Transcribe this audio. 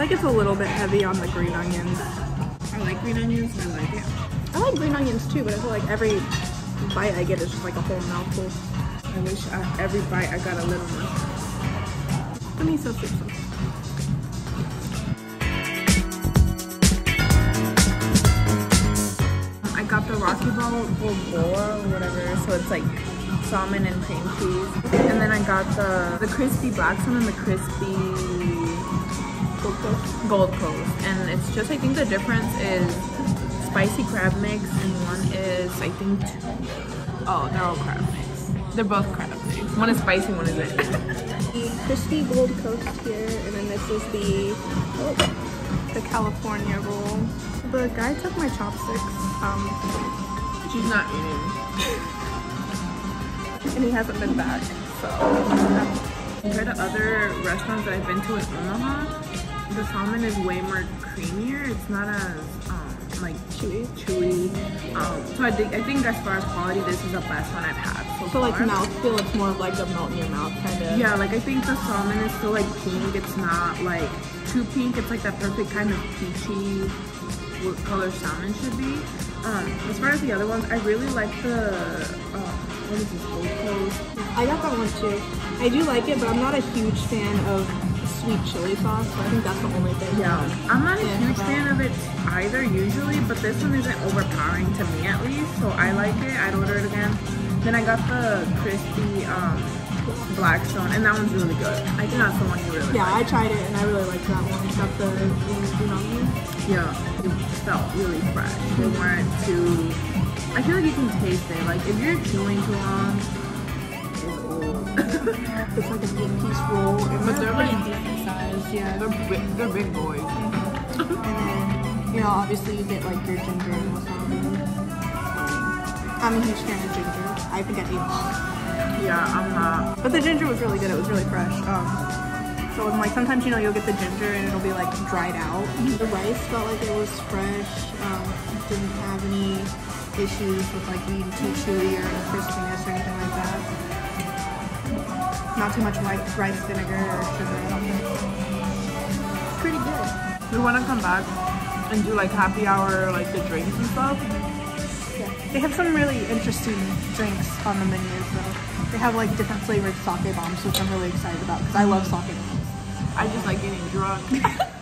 like it's a little bit heavy on the green onions. I like green onions. I like it. I like green onions too, but I feel like every bite I get is just like a whole mouthful. I wish I, every bite I got a little more. The miso soup sauce. I got the Rocky Ball or whatever, so it's like salmon and cream cheese. And then I got the the crispy black and the crispy Coast. Gold Coast. And it's just I think the difference is spicy crab mix and one is I think oh they're all crab mix. They're both crab mix. One is spicy, one isn't. The crispy Gold Coast here, and then this is the oh, the California roll. The guy took my chopsticks, um, She's not eating. and he hasn't been back. So Compared to other restaurants that I've been to in Omaha, the salmon is way more creamier. It's not as um, like chewy. chewy. Um, so I think I think as far as quality, this is the best one I've had so, So like far. mouthfeel, it's more of like a melt in your mouth kind of. Yeah, like I think the salmon is still like pink. It's not like too pink. It's like that perfect kind of peachy what color salmon should be. Um, as far as the other ones, I really like the uh, what is this Gold Coast? I got that one too. I do like it, but I'm not a huge fan of sweet chili sauce. So I think that's the only thing. Yeah, I'm not a huge about- fan of it either usually, but this one isn't overpowering to me at least, so I like it. I'd order it again. Then I got the crispy um, Blackstone, and that one's really good. I think that's the one you really Yeah, I tried it and I really liked that one. It's got the green onion. Yeah, it felt really fresh. They weren't too. I feel like you can taste it. Like if you're chewing too long, it's old. It's like a eight piece roll, and But they're they're like- decent size. Yeah. they're big, they're big boys. And then, you know, obviously you get like your ginger and wasabi. I'm a huge fan of ginger. I think I ate a lot. Yeah, I'm not. But the ginger was really good. It was really fresh. Um, so I'm like sometimes you know you'll get the ginger and it'll be like dried out. The rice felt like it was fresh. Um, didn't have any issues with like being too chewy or any Not too much white rice vinegar or sugar. I don't think. Pretty good. We want to come back and do like happy hour, like the drinks and stuff. Yeah. They have some really interesting drinks on the menu though. They have like different flavored sake bombs, which I'm really excited about because I love sake bombs. I just like getting drunk.